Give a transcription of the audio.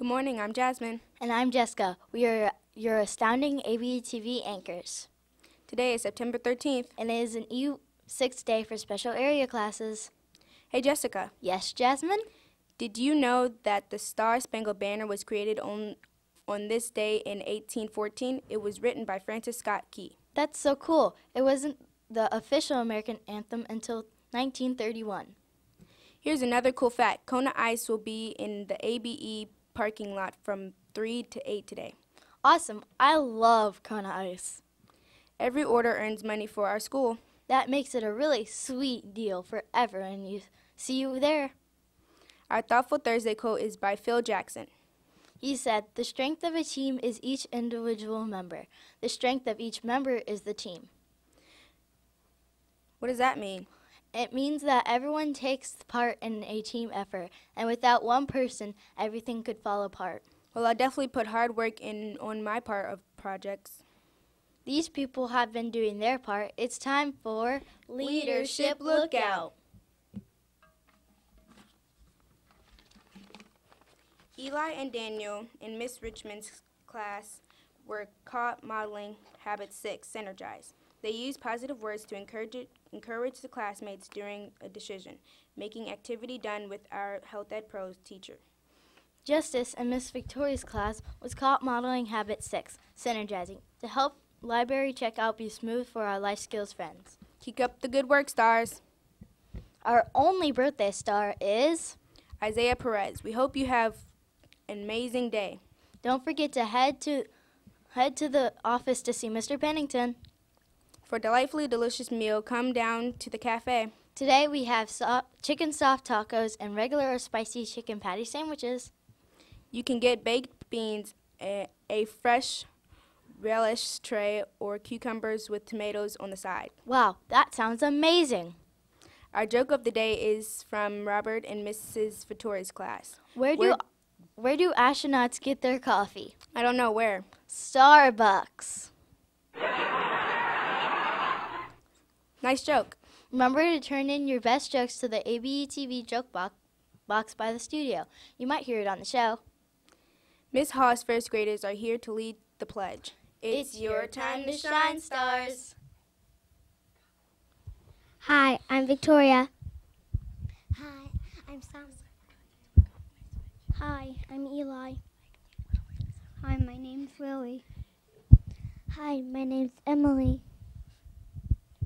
Good morning, I'm Jasmine. And I'm Jessica. We are your astounding ABETV anchors. Today is September 13th. And it is an E6 day for special area classes. Hey, Jessica. Yes, Jasmine? Did you know that the Star Spangled Banner was created on, on this day in 1814? It was written by Francis Scott Key. That's so cool. It wasn't the official American anthem until 1931. Here's another cool fact Kona Ice will be in the ABE parking lot from 3 to 8 today. Awesome. I love Kona Ice. Every order earns money for our school. That makes it a really sweet deal for everyone. You see you there. Our Thoughtful Thursday quote is by Phil Jackson. He said, The strength of a team is each individual member. The strength of each member is the team. What does that mean? It means that everyone takes part in a team effort, and without one person, everything could fall apart. Well, I definitely put hard work in on my part of projects. These people have been doing their part. It's time for Leadership Lookout. Eli and Daniel in Miss Richmond's class were caught modeling Habit 6, Synergize. They used positive words to encourage, it, encourage the classmates during a decision, making activity done with our Health Ed Pros teacher. Justice in Miss Victoria's class was caught modeling Habit 6, Synergizing, to help library checkout be smooth for our life skills friends. Keep up the good work, stars. Our only birthday star is Isaiah Perez. We hope you have an amazing day. Don't forget to head to head to the office to see Mr. Pennington. For a delightfully delicious meal, come down to the cafe. Today we have so- chicken soft tacos and regular or spicy chicken patty sandwiches. You can get baked beans, a, a fresh relish tray, or cucumbers with tomatoes on the side. Wow, that sounds amazing. Our joke of the day is from Robert and Mrs. Vittori's class. Where do Where- where do astronauts get their coffee? I don't know where. Starbucks. Nice joke. Remember to turn in your best jokes to the ABETV joke box, box by the studio. You might hear it on the show. Miss Haas first graders are here to lead the pledge. It's, it's your time to shine, stars. Hi, I'm Victoria. Hi, I'm Sam. Hi, I'm Eli. Hi, my name's Lily. Hi, my name's Emily.